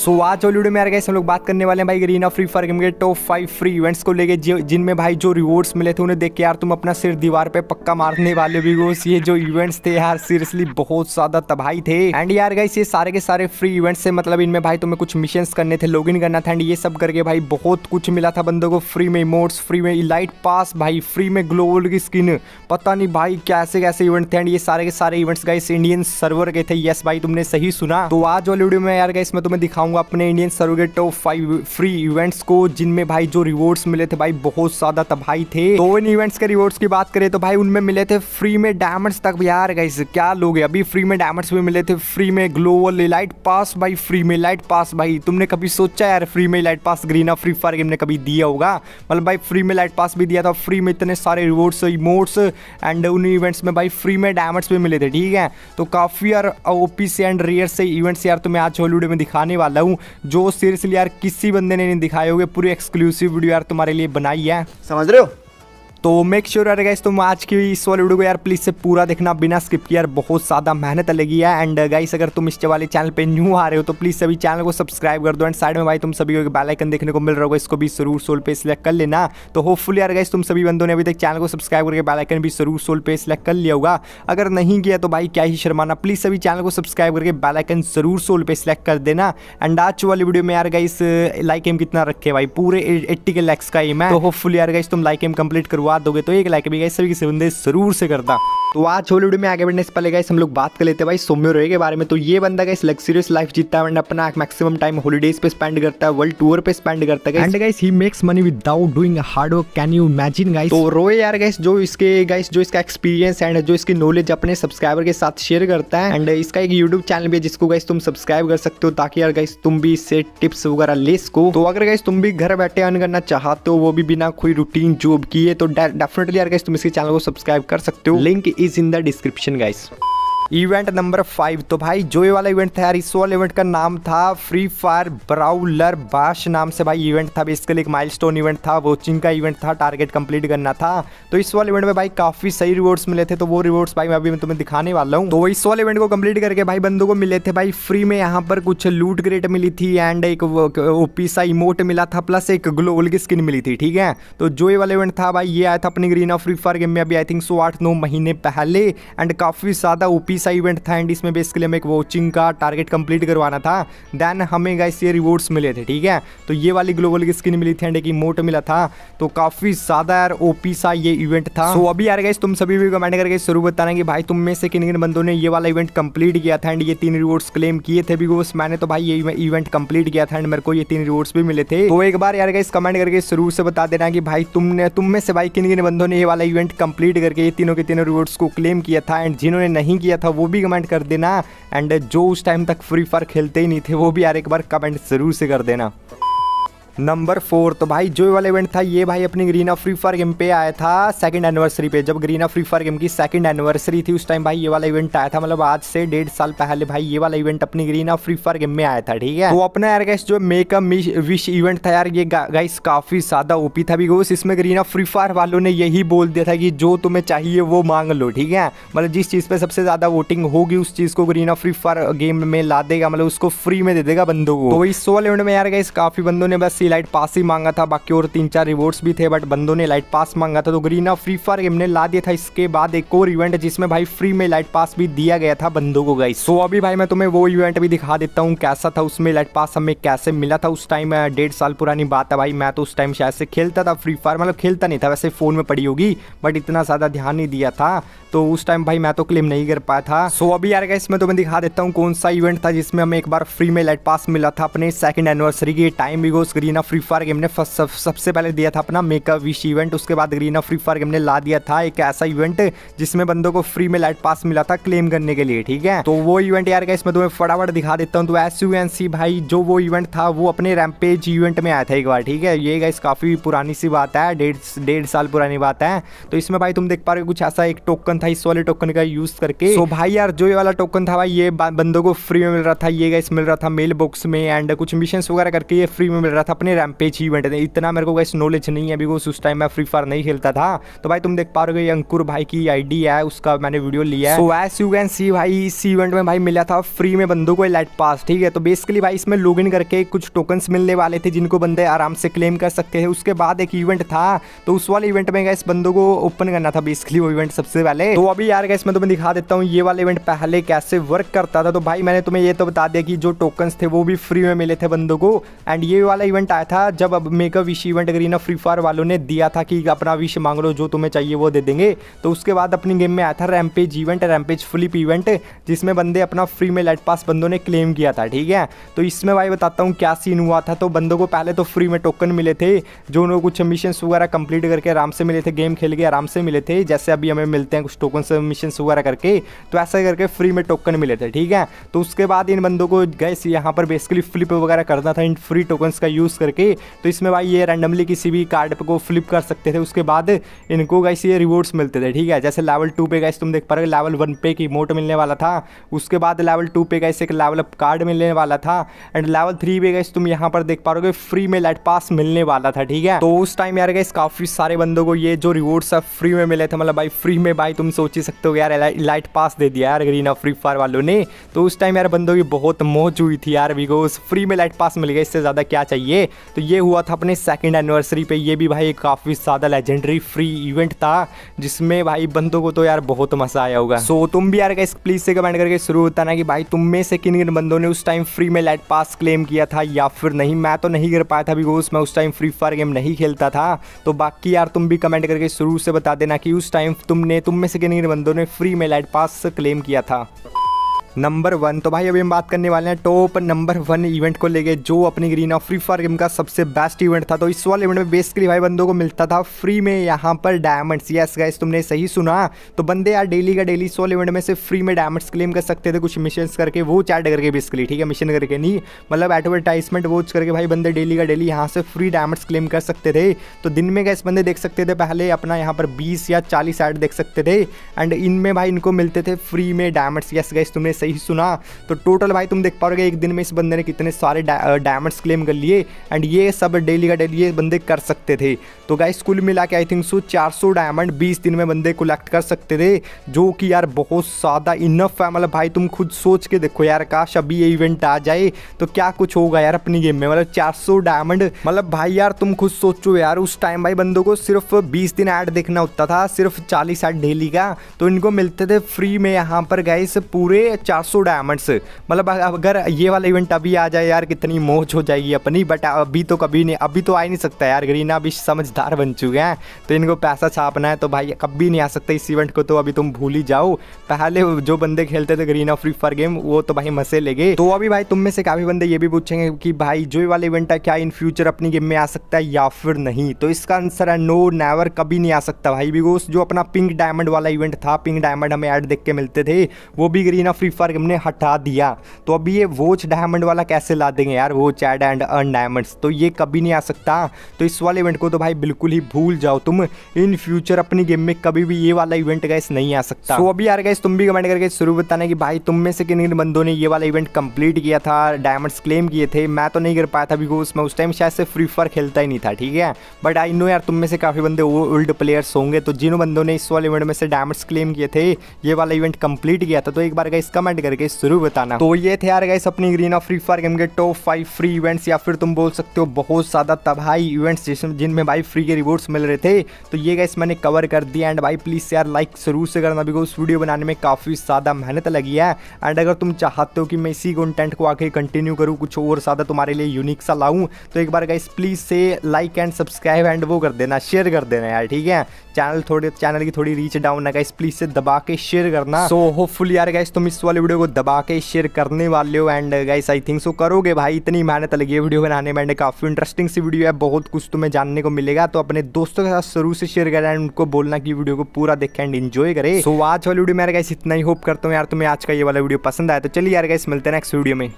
सो so, आज वाली video में यार गैस हम लोग बात करने वाले हैं भाई रीना फ्री फायर गेम के टॉप फाइव फ्री इवेंट्स को लेके जिनमें भाई जो रिवॉर्ड्स मिले थे उन्हें देख के यार तुम अपना सिर दीवार पे पक्का मारने वाले भी गोस ये जो इवेंट्स थे यार सीरियसली बहुत ज़्यादा तबाही थे। एंड यार गैस ये सारे के सारे फ्री इवेंट्स से मतलब इनमें भाई तुम्हें कुछ मिशन करने थे लॉग करना था। एंड ये सब करके भाई बहुत कुछ मिला था बंदों को। फ्री में इमोट्स फ्री में इलाइट पास भाई फ्री में ग्लोबल की स्किन पता नहीं भाई कैसे कैसे इवेंट थे। एंड ये सारे के सारे इवेंट्स गाइस इंडियन सर्वर के थे। यस भाई तुमने सही सुना। तो आज वाली वीडियो में यार गैस मैं तुम्हें दिखाऊँगा अपने इंडियन के टॉप फाइव फ्री इवेंट्स को, जिनमें भाई जो रिवॉर्ड्स मिले थे भाई, बहुत ज़्यादा तबाही थे। तो इन इवेंट्स के रिवॉर्ड्स की बात करें तो भाई, उनमें मिले थे फ्री में डायमंड्स तक यार गैस क्या लोग अभी फ्री में डायमंड्स भी मिले थे। फ्री में ग्लोबल लाइट पास भाई फ्री में लाइट पास भाई। तुमने कभी सोचा यार फ्री में light pass Garena free fire game ने कभी दिया होगा? मतलब भाई फ्री में लाइट पास भी दिया था फ्री में इतने सारे रिवॉर्ड्स इमोट्स एंड उन इवेंट्स में भाई फ्री में डायमंड्स भी मिले थे, ठीक है? तो काफ़ी यार ओपी से एंड रियर से इवेंट्स यार, तुम्हें आज हॉलीवुड में दिखाने वाला हूँ। जो सीरियसली यार किसी बंदे ने नहीं दिखाए होंगे, पूरी एक्सक्लूसिव वीडियो यार तुम्हारे लिए बनाई है। समझ रहे हो? तो मेक श्योर यार गाइस तुम आज की इस वाले वीडियो को यार प्लीज़ से पूरा देखना बिना स्किप किया यार, बहुत ज़्यादा मेहनत लगी है। एंड गाइस अगर तुम इस वाले चैनल पे न्यू आ रहे हो तो प्लीज़ सभी चैनल को सब्सक्राइब कर दो। एंड साइड में भाई, तुम सभी को बेल आइकन देखने को मिल रहा होगा, इसको भी ज़रूर सोल पे सिलेक्ट कर लेना। तो होपफुली यार गाइस तुम सभी बंदों ने अभी तक चैनल को सब्सक्राइब करके बेल आइकन भी ज़रूर सोल पे सिलेक्ट कर लिया होगा। अगर नहीं किया तो भाई क्या ही शर्माना। प्लीज़ सभी चैनल को सब्सक्राइब करके बेल आइकन ज़रूर सोल पे सिलेक्ट कर देना। एंड आज वाली वीडियो में यार गाइस लाइक एम कितना रखे भाई? पूरे एट्टी के लैक्स का एम है। तो होपफुली यार गाइस तुम लाइक एम कंप्लीट करवा दोगे तो एक लाइक भी गए सभी किसी बंदे ज़रूर से करता तो आज होली वीडियो में आगे बढ़ने से पहले गाइस हम लोग बात कर लेते हैं भाई सोम्यो रोए के बारे में। तो ये बंदा गाइस लग्जरियस लाइफ जीतता है अपना मैक्सिमम टाइम हॉलीडेज पे स्पेंड करता है वर्ल्ड टूर पे स्पेंड करता है and guys he makes money without doing hard work can you imagine guys तो रोए यार गाइस जो इसके गाइस जो इसका एक्सपीरियंस एंड जो इसकी नॉलेज अपने सब्सक्राइबर के साथ शेयर करता है। एंड इसका एक यूट्यूब चैनल भी है जिसको गाइस तुम सब्सक्राइब कर सकते हो ताकि यार गाइस तुम भी इससे टिप्स वगैरह ले सको। तो अगर गाइस तुम भी घर बैठे अर्न करना चाहते हो वो भी बिना कोई रूटीन जॉब किए तो डेफिनेटली यार गाइस तुम इसके चैनल को सब्सक्राइब कर सकते हो। Link is in the description guys event number five तो भाई, जो ये वाला इवेंट था यार, इस वाले इवेंट का नाम था फ्री फायर ब्राउलर बाश नाम से भाई इवेंट था बेसिकली एक माइलस्टोन इवेंट था वॉचिंग का इवेंट था टारगेट कंप्लीट करना था। तो इस वाले इवेंट में भाई काफ़ी सही रिवॉर्ड्स मिले थे तो वो रिवॉर्ड्स भाई मैं अभी मैं तुम्हें दिखाने वाला हूँ। तो इस वाले इवेंट को कंप्लीट करके भाई बंदों को मिले थे भाई फ्री में, यहाँ पर कुछ लूट ग्रेट मिली थी एंड एक ओपी सा इमोट मिला था प्लस एक ग्लोबल की स्किन मिली थी, ठीक है? तो जो ये वाला इवेंट था भाई, ये आया था अपनी green of free fire game में अभी आई थिंक सो आठ नौ महीने पहले एंड काफ़ी ज़्यादा ओपी सा इवेंट था एंड इसमें बेसिकली हमें एक वॉचिंग का टारगेट कंप्लीट करवाना था। देन हमें गाइस ये रिवॉर्ड्स मिले थे ठीक है? तो ये वाली ग्लोबल की स्किन मिली थी एंड एक इमोट मिला था। तो काफ़ी ज़्यादा यार ओपी सा ये इवेंट था। सो so, अभी यार गाइस तुम सभी भी कमेंट करके ज़रूर बताना कि भाई तुम में से किन किन बंदों ने ये वाला इवेंट कंप्लीट किया था एंड ये तीन रिवॉर्ड्स क्लेम किए थे बिकॉज़ मैंने तो भाई ये इवेंट कंप्लीट किया था एंड मेरे को ये तीन रिवॉर्ड्स भी मिले थे। तो एक बार यार गाइस कमेंट करके ज़रूर से बता देना कि भाई तुमने तुम में से भाई किन किन बंदों ने ये वाला इवेंट कंप्लीट करके ये तीनों के तीनों रिवॉर्ड्स को क्लेम किया था एंड जिन्होंने नहीं किया वो भी कमेंट कर देना। एंड जो उस टाइम तक फ्री फायर खेलते ही नहीं थे, वो भी यार एक बार कमेंट ज़रूर से कर देना। नंबर फोर तो भाई जो वाला इवेंट था, ये भाई अपनी ग्रीना फ्री फायर गेम पे आया था सेकंड एनिवर्सरी पे। जब ग्रीना फ्री फायर गेम की सेकंड एनिवर्सरी थी, उस टाइम भाई ये वाला इवेंट आया था मतलब आज से डेढ़ साल पहले भाई ये वाला इवेंट अपनी ग्रीना फ्री फायर गेम में आया था, ठीक है? तो अपना यार गैस जो मेक विश इवेंट था यार, ये गाइस काफ़ी ज़्यादा ओपी था बिकॉज़ इसमें ग्रीना फ्री फायर वालों ने यही बोल दिया था कि जो तुम्हें चाहिए वो मांग लो, ठीक है? मतलब जिस चीज़ पे सबसे ज़्यादा वोटिंग होगी, उस चीज़ को ग्रीना फ्री फायर गेम में ला देगा मतलब उसको फ्री में दे देगा बंदों को। तो इस वाले इवेंट में यार गैस काफ़ी बंदों ने बस लाइट पास ही मांगा था, बाकी और तीन चार रिवॉर्ड्स भी थे बट बंदों ने लाइट पास मांगा था तो ग्रीना फ्री फायर गेम ने ला दिया था। इसके बाद एक और इवेंट जिसमें भाई फ्री में लाइट पास भी दिया गया था बंदों को गई सो अभी भाई मैं तुम्हें वो इवेंट भी दिखा देता हूँ, कैसा था, उसमें लाइट पास हमें कैसे मिला था। उस टाइम डेढ़ साल पुरानी बात है भाई, मैं तो उस टाइम शायद से खेलता था फ्री फायर मतलब खेलता नहीं था, वैसे फ़ोन में पड़ी होगी बट इतना ज़्यादा ध्यान नहीं दिया था। तो उस टाइम भाई मैं तो क्लेम नहीं कर पाया था। सो अभी यार इसमें तो मैं दिखा देता हूँ कौन सा इवेंट था जिसमें हमें एक बार फ्री में लाइट पास मिला था अपने सेकंड एनिवर्सरी के टाइम भी ग्रीना फ्री फायर गेम ने सबसे पहले दिया था अपना मेकअप विश इवेंट उसके बाद ग्रीन फ्री फायर गेम ने ला दिया था एक ऐसा इवेंट जिसमें बंदों को फ्री में लाइट पास मिला था क्लेम करने के लिए, ठीक है? तो वो इवेंट यार इसमें तुम्हें फटाफट दिखा देता हूँ। तो एस यू एन सी भाई, जो वो इवेंट था, वो अपने रैमपेज इवेंट में आया था एक बार, ठीक है? ये गाइस काफ़ी पुरानी सी बात है, डेढ़ डेढ़ साल पुरानी बात है। तो इसमें भाई तुम देख पा रहे हो कुछ ऐसा एक टोकन था इस वाले टोकन का यूज़ करके। तो भाई यार जो ये वाला टोकन था भाई ये बंदों को फ्री में मिल रहा था ये गाइस मिल रहा था मेल बॉक्स में एंड कुछ मिशन वगैरह करके ये फ्री में मिल रहा था अपने रैमपेज इवेंट थे। इतना मेरे को गैस नॉलेज नहीं है बिकॉज़ उस टाइम मैं फ्री फायर नहीं खेलता था। तो भाई तुम देख पा रहे हो अंकुर भाई की आईडी है उसका मैंने वीडियो लिया है। So as you can see भाई इस इवेंट में भाई मिला था फ्री में बंदों को लाइट पास ठीक है? तो बेसिकली भाई इसमें लॉग करके कुछ टोकन मिलने वाले थे जिनको बंदे आराम से क्लेम कर सकते थे उसके बाद एक इवेंट था तो उस वाले इवेंट में गैस बंदों को ओपन करना था बेसिकली वो इवेंट सबसे पहले। तो अभी यार मैं तुम्हें दिखा देता हूँ, ये वाला इवेंट पहले कैसे वर्क करता था। तो भाई, मैंने तुम्हें ये तो बता दिया कि जो टोकन थे, वो भी फ्री में मिले थे बंदों को। एंड ये वाला इवेंट आया था जब अब मेकअप विश इवेंट अगर फ्री फायर वालों ने दिया था कि अपना विश मांग लो, जो तुम्हें चाहिए वो दे देंगे। तो उसके बाद अपनी गेम में आया था rampage event rampage flip event जिसमें बंदे अपना फ्री में लेट पास बंदों ने क्लेम किया था, ठीक है? तो इसमें भाई बताता हूँ क्या सीन हुआ था। तो बंदों को पहले तो फ्री में टोकन मिले थे, जो उन्होंने कुछ मिशन वगैरह कंप्लीट करके आराम से मिले थे गेम खेल के आराम से मिले थे। जैसे अभी हमें मिलते हैं कुछ टोकन मिशन वगैरह करके तो ऐसा करके फ्री में टोकन मिले थे, ठीक है? तो उसके बाद इन बंदों को गए यहाँ पर बेसिकली फ्लिप वगैरह करना था इन फ्री टोकन्स का यूज़ करके। तो इसमें भाई ये रैंडमली किसी भी कार्ड को फ्लिप कर सकते थे। उसके बाद इनको गैस ये रिवॉर्ड्स मिलते थे, ठीक है? जैसे लेवल टू पे गैस तुम देख पा रहे लेवल वन पे की मोट मिलने वाला था। उसके बाद लेवल टू पे गैस एक लेवल अप कार्ड मिलने वाला था। एंड लेवल थ्री पे गैस तुम यहाँ पर देख पा रहे हो फ्री में लाइट पास मिलने वाला था, ठीक है? तो उस टाइम यार गैस काफ़ी सारे बंदों को ये जो रिवॉर्ड्स है फ्री में मिले थे मतलब भाई फ्री में भाई तुम सोच ही सकते हो, यार लाइट पास दे दिया यार ग्रीन फ्री फायर वालों ने। तो उस टाइम यार बंदों की बहुत मौज हुई थी यार बिकॉज़ फ्री में लाइट पास मिल गया, इससे ज़्यादा क्या चाहिए? तो ये हुआ था अपने सेकंड एनिवर्सरी पे। ये भी भाई काफ़ी ज़्यादा लेजेंडरी फ्री इवेंट था, जिसमें भाई बंदों को तो यार बहुत मज़ा आया होगा। सो तुम भी यार गैस प्लीज़ से कमेंट करके शुरू होता ना कि भाई तुम में से किन किन बंदों ने उस टाइम फ्री में लाइट पास क्लेम किया था, या फिर नहीं? मैं तो नहीं कर पाया था बिकॉज़ मैं उस टाइम फ्री फायर गेम नहीं खेलता था। तो बाकी यार तुम भी कमेंट करके शुरू से बता देना कि उस टाइम तुमने, तुम में से किन किन बंदों ने फ्री में लाइट पास क्लेम किया था। Number one. तो भाई, अभी हम बात करने वाले हैं टॉप नंबर वन इवेंट को लेके, जो अपनी green of Free Fire game का सबसे बेस्ट इवेंट था। तो इस वाले इवेंट में बेसिकली भाई बंदों को मिलता था फ्री में यहाँ पर डायमंड्स यस गाइस तुमने सही सुना। तो बंदे यार डेली का डेली इस वाले इवेंट में से फ्री में डायमंड्स क्लेम कर सकते थे। कुछ मिशन करके, वो चैट करके बेसिकली ठीक है? मिशन करके नहीं मतलब एडवर्टाइजमेंट वोच करके भाई बंदे डेली का डेली यहाँ से फ्री डायमंड्स क्लेम कर सकते थे। तो दिन में गैस बंदे देख सकते थे, पहले अपना यहाँ पर बीस या चालीस एड देख सकते थे। एंड इनमें भाई इनको मिलते थे फ्री में डायमंड्स यस गैस तुमने सही सुना। तो टोटल भाई तुम देख पाओगे एक दिन में इस बंदे ने कितने सारे डायमंड्स क्लेम कर लिए एंड ये सब डेली का डेली ये बंदे कर सकते थे। तो गाइस कुल मिला के आई थिंक सो 400 डायमंड 20 दिन में बंदे कलेक्ट कर सकते थे, जो कि यार बहुत ज़्यादा इनफ है। मतलब भाई तुम खुद सोच के देखो यार, काश अभी ये इवेंट आ जाए तो क्या कुछ होगा यार अपनी गेम में? मतलब 400 डायमंड मतलब भाई यार तुम खुद सोचो यार, उस टाइम भाई बंदों को सिर्फ़ 20 दिन ऐड देखना होता था, सिर्फ़ 40 ऐड डेली का। तो इनको मिलते थे फ्री में यहाँ पर गाइस पूरे 400 डायमंड्स मतलब अगर ये वाला इवेंट अभी आ जाए यार, कितनी मोच हो जाएगी अपनी बट अभी तो कभी नहीं, अभी तो आ ही नहीं सकता यार ग्रीना अभी समझदार बन चुके हैं। तो इनको पैसा छापना है तो भाई कभी नहीं आ सकता इस इवेंट को तो अभी तुम भूल ही जाओ। पहले जो बंदे खेलते थे ग्रीना फ्री फायर गेम वो तो भाई मसे लेगे तो अभी भाई तुम में से काफ़ी बंदे ये भी पूछेंगे कि भाई, जो वाला इवेंट है, क्या इन फ्यूचर अपनी गेम में आ सकता है या फिर नहीं? तो इसका आंसर है नो नेवर कभी नहीं आ सकता भाई बिकॉज़ जो अपना पिंक डायमंड वाला इवेंट था पिंक डायमंड हमें ऐड देख के मिलते थे, वो भी ग्रीना फ्री फायर गेम ने हटा दिया। तो अभी ये वोच डायमंड वाला कैसे ला देंगे यार? वो चैड एंड अर्न डायमंड्स तो ये कभी नहीं आ सकता। तो इस वाले इवेंट को तो भाई बिल्कुल ही भूल जाओ तुम। इन फ्यूचर अपनी गेम में कभी भी ये वाला इवेंट गैस नहीं आ सकता। तो अभी यार गैस तुम भी कमेंट करके शुरू बताना कि भाई तुम में से किन किन बंदों ने ये वाला इवेंट कंप्लीट किया था डायमंड्स क्लेम किए थे? मैं तो नहीं कर पाया था बिकॉज़ मैं उस टाइम शायद से फ्री फायर खेलता ही नहीं था, ठीक है? बट आई नो यार तुम में से काफ़ी बंदे ओल्ड प्लेयर्स होंगे। तो जिन बंदों ने इस वाले इवेंट में से डायमंड्स क्लेम किए थे, ये वाला इवेंट कंप्लीट किया था। तो एक बार गैस कमेंट करके शुरू बताना। तो ये थे यार गैस अपनी green of Free Fire game के टॉप फाइव फ्री इवेंट्स या फिर तुम बोल सकते हो बहुत ज़्यादा तबाही इवेंट्स जिसमें जिनमें भाई फ्री के रिवॉर्ड्स मिल रहे थे। तो ये गैस मैंने कवर कर दिया एंड भाई प्लीज़ यार लाइक ज़रूर से करना बिकॉज़ वीडियो बनाने में काफ़ी ज़्यादा मेहनत लगी है। एंड अगर तुम चाहते हो कि मैं इसी कंटेंट को आगे कंटिन्यू करूँ, कुछ और ज़्यादा तुम्हारे लिए यूनिक सा लाऊँ तो एक बार गाइस प्लीज़ से लाइक एंड सब्सक्राइब एंड वो कर देना शेयर कर देना यार, ठीक है? चैनल थोड़े चैनल की थोड़ी रीच डाउन है गाइस प्लीज़ से दबा के शेयर करना। सो होपफुल यार गाइस तुम इस वाले वीडियो को दबा के शेयर करने वाले हो and guys I think so करोगे भाई। इतनी मेहनत लगी है वीडियो बनाने में एंड काफ़ी इंटरेस्टिंग सी वीडियो है। बहुत कुछ तुम्हें जानने को मिलेगा। तो अपने दोस्तों के साथ शुरू से शेयर करें एंड उनको बोलना कि वीडियो को पूरा देखें एंड इन्जॉय करें। सो आज वाली वीडियो मेरे गाइस इतना ही होप करता हूँ यार, तुम्हें आज का ये वाला वीडियो पसंद आया तो चलिए यार गाइस मिलते हैं नेक्स्ट वीडियो में।